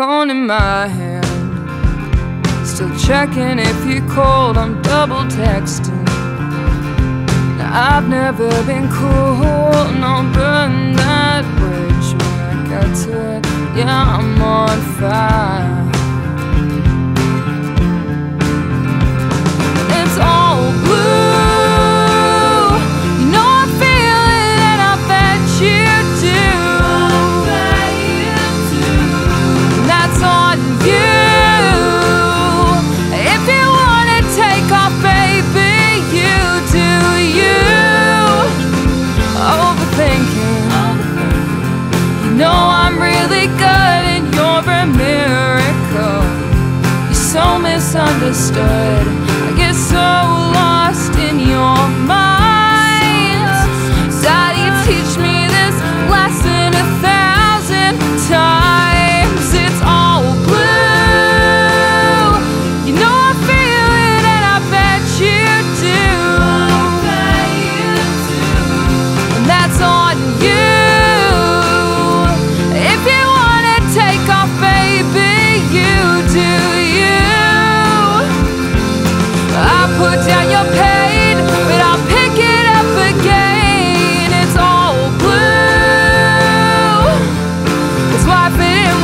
phone in my hand. Still checking if you called, I'm double texting. Now, I've never been cool, no burn that bridge when I got to it. Yeah, I'm on fire. really good and you're a miracle. You're so misunderstood. I get so lost.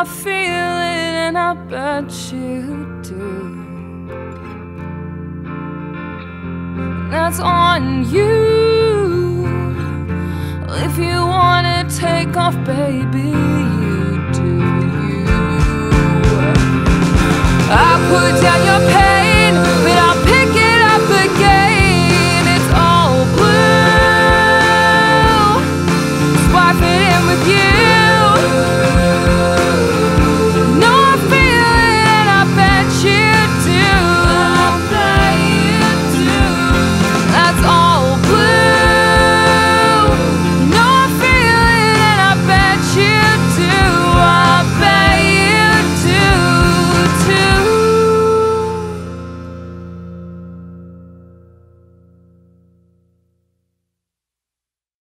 I feel it, and I bet you do. That's on you. If you wanna take off, baby.